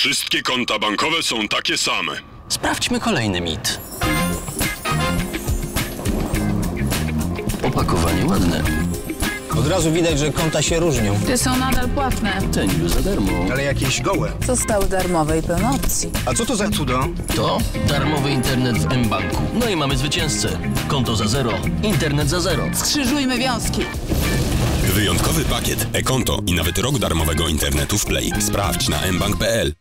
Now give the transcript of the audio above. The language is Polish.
Wszystkie konta bankowe są takie same. Sprawdźmy kolejny mit. Opakowanie ładne. Od razu widać, że konta się różnią, Te są nadal płatne. Ten niby za darmo. ale jakieś gołe. Zostały darmowej i pełne opcji. A co to za cudo? To darmowy internet w mBanku. No i mamy zwycięzcę. Konto za zero, internet za zero. Skrzyżujmy wiązki. Wyjątkowy pakiet, e-konto i nawet rok darmowego internetu w Play. Sprawdź na mbank.pl.